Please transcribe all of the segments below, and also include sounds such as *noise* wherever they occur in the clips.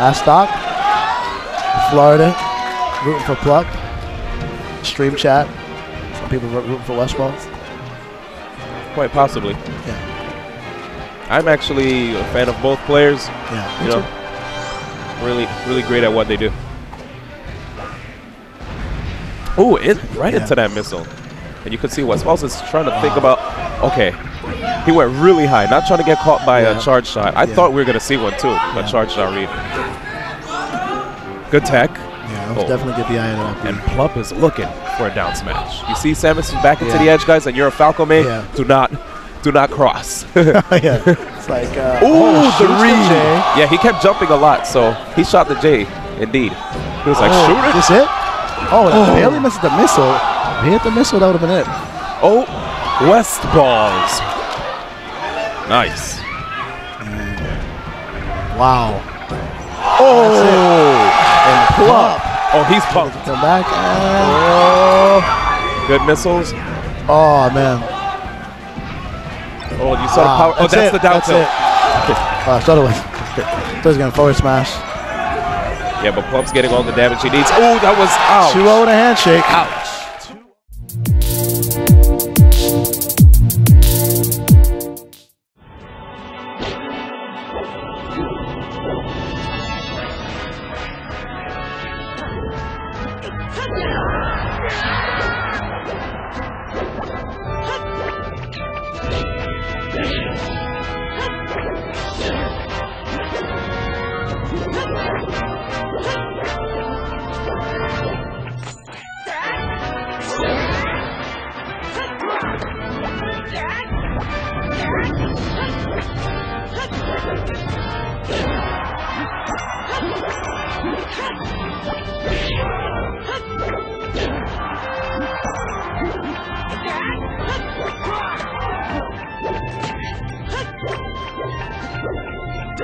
Last stock, Florida, rooting for Plup. Stream chat, some people rooting for Westball. Quite possibly. Yeah. I'm actually a fan of both players. Yeah, You know, really, really great at what they do. Ooh, it right Yeah. into that missile. And you can see Westballz is trying to think uh-huh. about, okay, he went really high, not trying to get caught by Yeah. a charge shot. I Yeah. thought we were going to see one too, Yeah. a charge shot read. Good tech. Yeah, Oh. definitely good DI into that. And Plup is looking for a down smash. You see Samus is back into the edge, guys, and you're a Falco. Yeah. Do not, do not cross. *laughs* yeah, it's like uh, Ooh, oh, the read. Yeah, he kept jumping a lot, so he shot the J, indeed. He was like, oh, shoot it. This it? Oh, that barely misses the missile. If he hit the missile, that would have been it. Oh, West balls. Nice. Wow. Oh, And Plup. oh, he's pumped. Come back. And, Oh, good missiles. oh, man. Oh, you saw the power. Oh, that's it. the down That's tilt. it. I thought it was. I thought he was going forward smash. Yeah, but Plup's getting all the damage he needs. Oh, that was ouch. 2 0 and a handshake.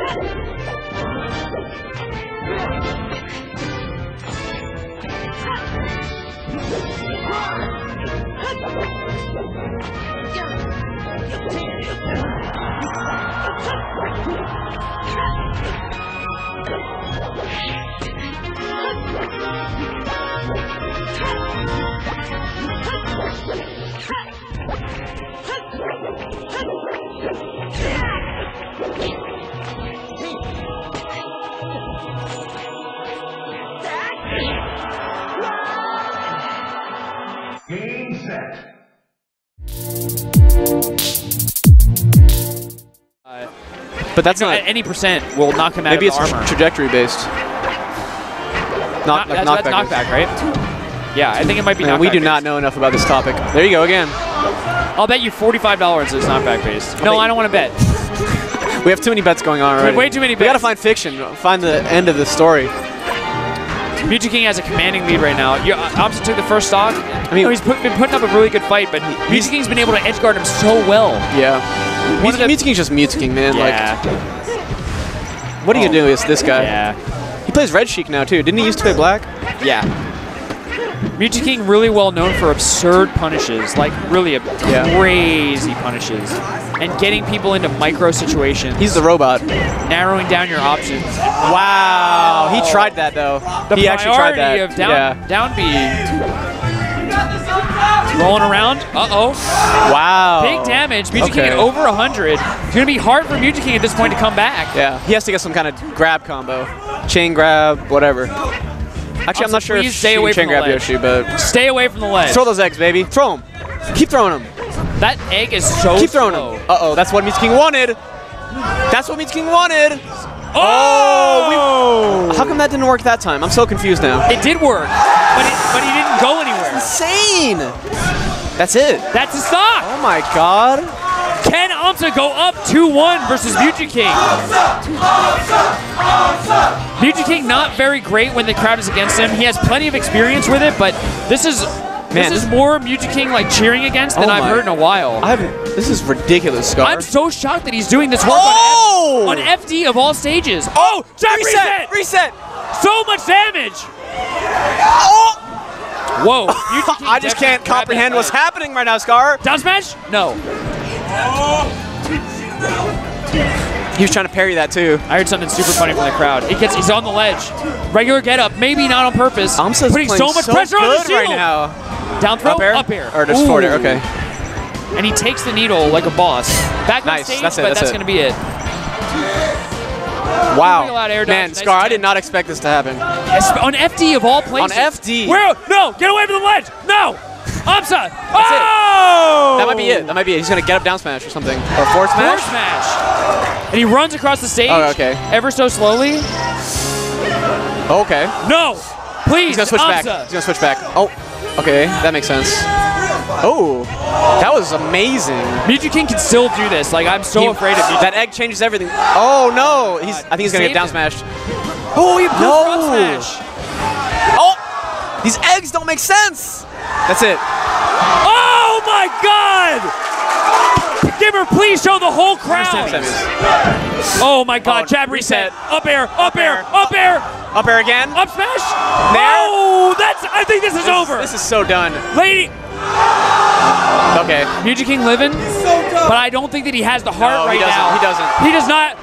Ouch. *laughs* Game But that's No, not. any percent will knock him out Maybe it's armor. trajectory based. Knock, Not- like that's, knockback. that's knockback, right? Yeah, I think it might be Man, we do not know enough about this topic. There you go again. I'll bet you $45 it's knockback based. No, I don't want to bet. We have too many bets going on already. way too many bets. We gotta find fiction. Find the end of the story. Mewtwo King has a commanding lead right now. You, uh, Opposite took the first stock. I mean- mean, he's put, been putting up a really good fight, but Mewtwo King's been able to edge guard him so well. Yeah. One King's just Mewtwo King, man. Yeah. Like, what are you gonna do with this guy? yeah. He plays Red Sheik now too. Didn't he used to play Black? Yeah. Mewtwo King really well known for absurd punishes, like really Yeah. crazy punishes, and getting people into micro situations. He's the robot. narrowing down your options. Wow. He tried that though. The he actually tried priority that. of down yeah. down B. Rolling around. Uh oh. Wow. Big damage. Mewtwo King Okay. at over 100. It's going to be hard for Mewtwo King at this point to come back. Yeah. He has to get some kind of grab combo, chain grab, whatever. Actually, I'm not sure if stay away chain grab. Yoshi, but Stay away from the ledge. throw those eggs, baby. Throw them. Keep throwing them. that egg is so Keep throwing slow. them. Uh oh, that's what Mewtwo King wanted. That's what Mewtwo King wanted. Oh! How come that didn't work that time? I'm so confused now. it did work, but, it, but he didn't go anywhere. Insane. That's it. That's a stock. Oh my god. Can Amsa go up 2-1 versus Mewtwo King? Mewtwo King not very great when the crowd is against him. He has plenty of experience with it, but this is Man, this is more Mewtwo King like cheering against than Oh I've heard in a while. I haven't. This is ridiculous, Scar. I'm so shocked that he's doing this work Oh! on, F- on FD of all stages. Oh, jab reset! reset. Reset. So much damage! Oh! Whoa. *laughs* I just can't comprehend what's happening right now, Scar. Down smash? No. Oh! He was trying to parry that too. I heard something super funny from the crowd. He gets, he's on the ledge. Regular get up, maybe not on purpose. Amsa's putting so much so pressure on the good right now. Down throw, Up air? up air. Or just forward air, okay. And he takes the needle like a boss. Back on Nice, stage, that's it, but that's that's, going to be it. Wow. Man, nice Scar, I did not expect this to happen. Yes, on FD of all places. On FD. Where? No, get away from the ledge. No. Amsa. it. oh! That might be it. That might be it. He's gonna get up down smash or something. Or forward Forward smash. smash. And he runs across the stage. Oh, okay. Ever so slowly. Okay. No. Please, He's gonna switch back. He's gonna switch back. Oh, okay. That makes sense. Oh, that was amazing. Mewtwo King can still do this. Like, I'm so He- afraid of Mewtwo That egg changes everything. Oh no! He's. I think he's gonna get down smashed. Oh, he No. smash. Oh, these eggs don't make sense. That's it. Oh my God! GimR, please show the whole crowd. Oh my God! Oh, Jab reset. reset. Up air. Up, air. air. Up air. Up air again. Up smash. There. Oh, that's. I think this is over. This is so done. Lady. Okay. Mewtwo King living, but I don't think that he has the heart No, right he doesn't. now. He doesn't. He does not.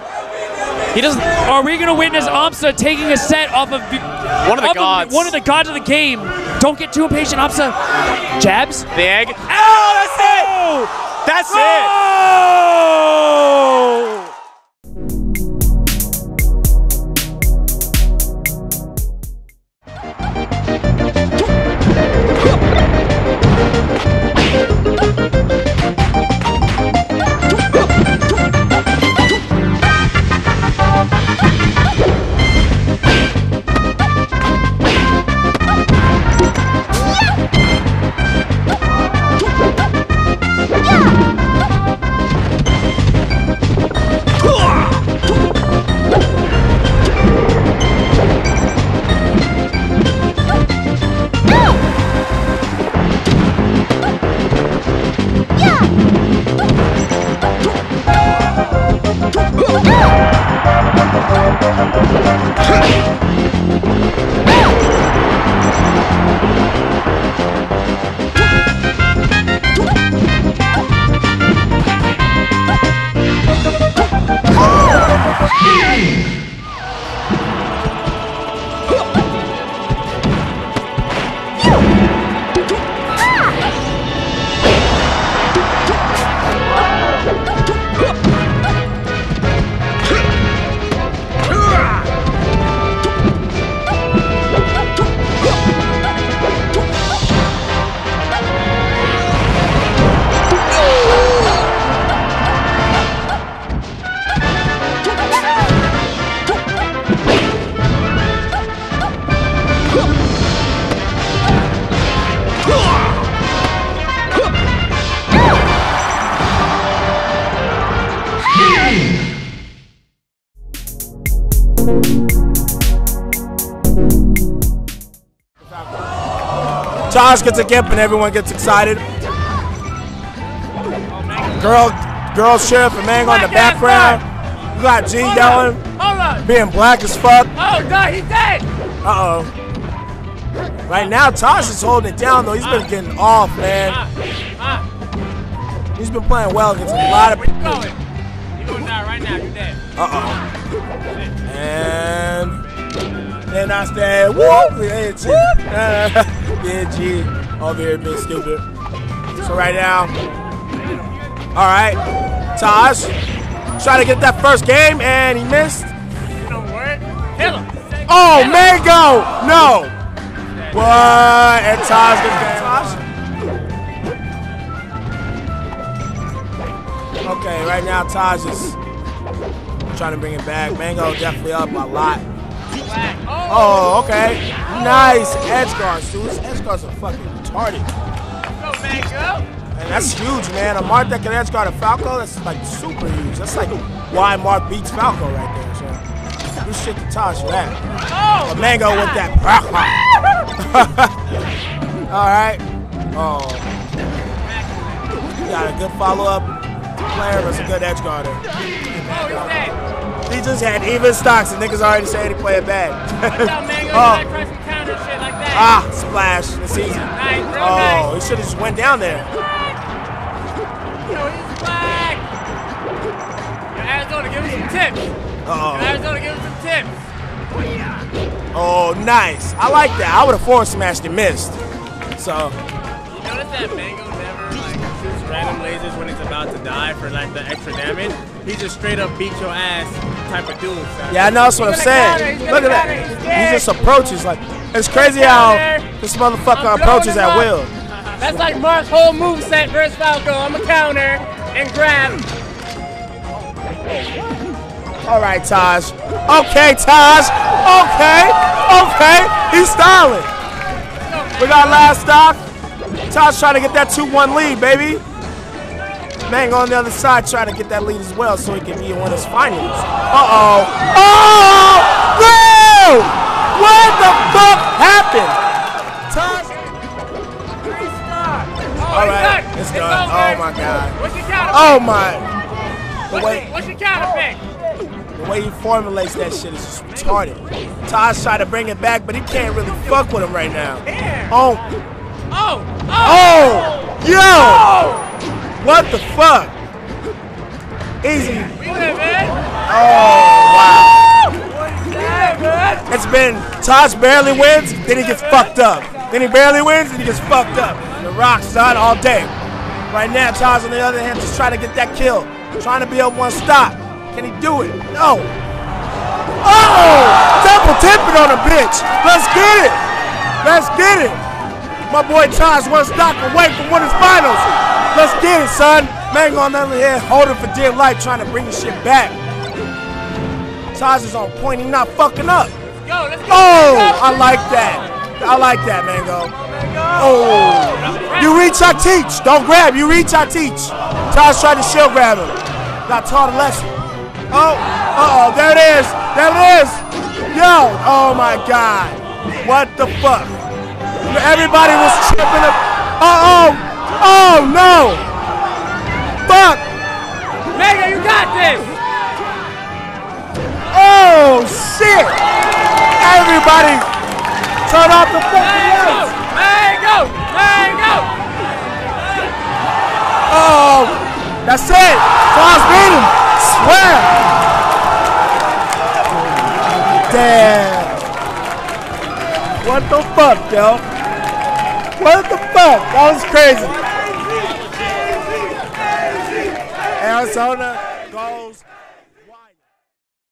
He doesn't. Are we gonna witness Amsa taking a set off of One of the off gods. one of the gods of the game? Don't get too impatient, Amsa. Jabs. The egg. Oh, that's it. That's it. Hey! Josh gets a gift and everyone gets excited. Girl, girl sheriff and Mango in the background. You got G yelling, Hold on. being black as fuck. Oh no, he's dead. Uh oh. Right now, Taj is holding it down though. He's been getting off, man. He's been playing well against a lot of people. Going. You're gonna die right now. You're dead. Uh oh. And then I said, whoop! *laughs* Yeah, G. G. Over here being stupid. So right now, all right, Taj trying to get that first game and he missed. Oh, Mango! No! What? And Taj gets Taj? Okay, right now Taj is trying to bring it back. Mango definitely up a lot. Oh, okay. Nice edge guards, dude. Edge guards are fucking retarded. And that's huge, man. A Marth that can edge guard a Falco, that's like super huge. That's like why Marth beats Falco right there. So good shit to Taj for that. Oh, Mango with that. *laughs* All right. Oh. Got a good follow-up player, but a good edge guarder. oh, he's dead. He just had even stocks, and niggas already saying he playing bad. Now, Mango, you oh. gotta crush some counter shit like that. Ah, splash. That's easy. Nice, real Oh, nice. he should have just went down there. Yo, he's black. Yo, Arizona, give him some tips. Uh-oh. Arizona, give him some tips. Oh, nice. I like that. I would have forward smashed and missed. So, You notice that Mango never like shoots random lasers when he's about to die for like the extra damage? He just straight up beat your ass type of dude. yeah, I know that's what I'm He's gonna counter, saying. Look at that. He just approaches like it's crazy how this motherfucker approaches at will. That's like Marth's whole moveset versus Falco. I'm a counter and grab. All right, Taj. Okay, Taj. Okay. Okay. He's styling. We got last stock. Taj trying to get that 2-1 lead, baby. Mango on the other side trying to get that lead as well so he can be in one of his finals. Uh-oh. Oh! No! What the fuck happened? Taj. Oh, All done. It's It's done. over. Oh, my God. What's your counter? Oh, my. The way, what's your counter pick? the way he formulates that shit is just retarded. Taj tried to bring it back, but he can't really fuck with him right now. Oh, Oh, oh, oh, yo! What the fuck? Easy. Oh, wow. It's been Taj barely wins, then he gets fucked up. Then he barely wins, then he gets fucked up. The Rock's done all day. Right now, Taj on the other hand just trying to get that kill. Trying to be up one stop. Can he do it? No. Oh! Double tipping on a bitch. Let's get it. Let's get it. My boy Taj one stop away from winning finals. Let's get it, son. Mango on the other hand, holding for dear life, trying to bring the shit back. Taj is on point. He's not fucking up. Go, let's go. Oh. I like that. I like that, Mango. Oh, you reach, I teach. Don't grab. You reach, I teach. Taj tried to shield grab him. Got taught a lesson. Oh, uh oh, there it is. There it is. Yo, oh my God. What the fuck? Everybody was tripping up. Uh oh. No. Fuck. Mega, you got this. Oh shit. Everybody turn off the fucking lights. mango, mango. Oh, that's it. Charles beat him. Swear. Damn. What the fuck, yo? What the fuck? That was crazy. Arizona